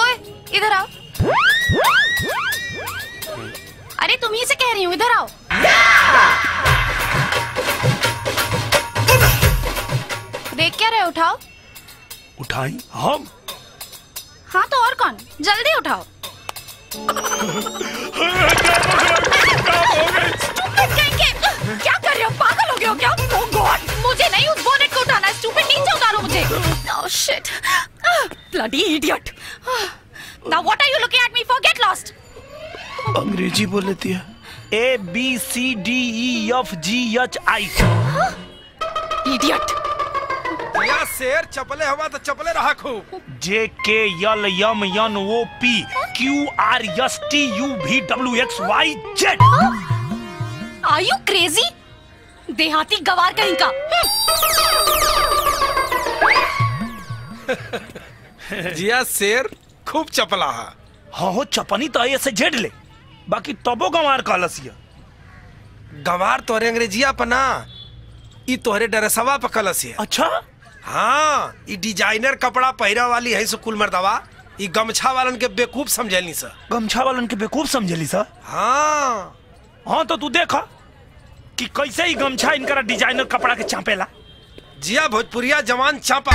ओए इधर आओ। अरे तुम्ही से कह रही हूँ इधर आओ। देख क्या रहे उठाओ। उठाई? हम? हाँ तो और कौन? जल्दी उठाओ। क्या कर रहे हो? पागल हो गए हो क्या? Bloody idiot. Now what are you looking at me for? Get lost. Angrezi बोल लेती है। A B C D E F G H I idiot. या शेर चपले हवा तो चपले रहा खूब। J K L M N O P Q R S T U V W X Y Z are you crazy? देहाती गवार कहीं का। जिया शेर खूब चपला है। हाँ हो चपनी तो ऐसे जेड ले। बाकी तबो गंवार कलसिया गवार तोरे अंग्रेजिया पना ई तोहरे डरसवा पकलस है अच्छा? हाँ ई डिज़ाइनर कपड़ा पहिरा वाली है सो कुल मर्दवा ई गमछा वालन के बेकूफ समझेली सा। गमछा वालन के बेकूफ समझली सा? हाँ। हाँ तो तू देखा कि कैसे ही गमछा इनका डिज़ाइनर कपड़ा के चापेला। जिया भोजपुरिया जवान चापा।